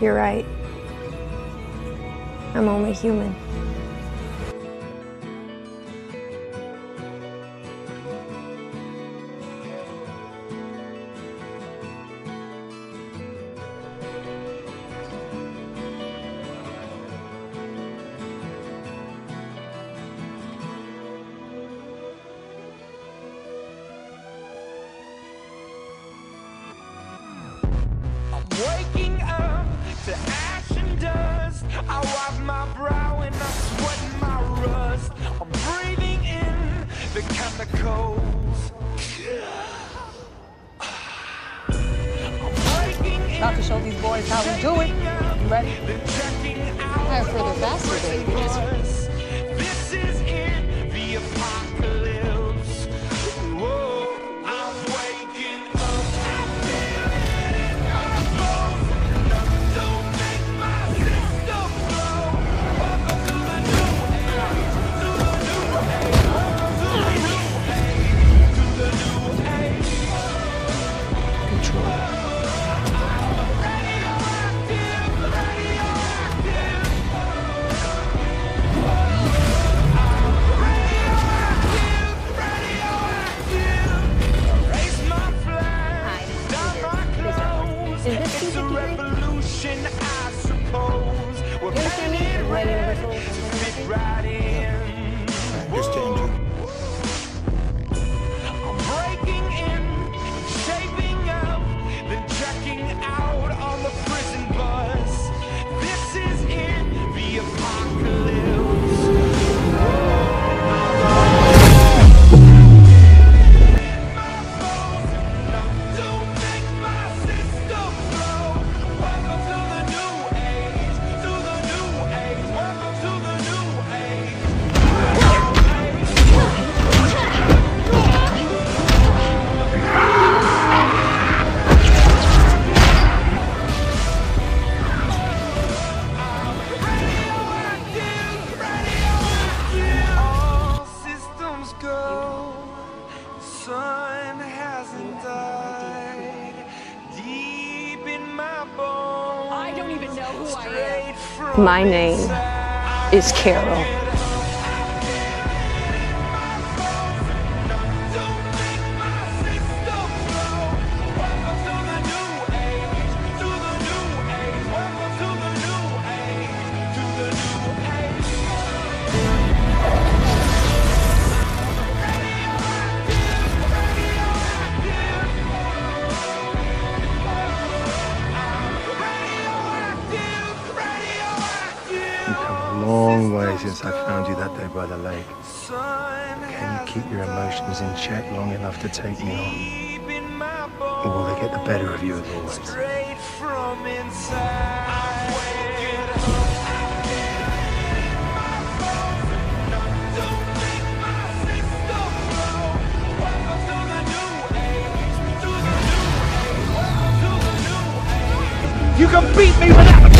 You're right. I'm only human. Up to ash and dust. I wipe my brow and I sweat my rust. I'm breathing in the chemicals. About to show these boys how we do it. You ready? then checking out I have further the faster 253? revolution, I suppose. We're You understand me? painted I'm ready red fit right in. My name is Carol. Long way since I found you that day by the lake. Can you keep your emotions in check long enough to take me on? Or will they get the better of you as always? You can beat me without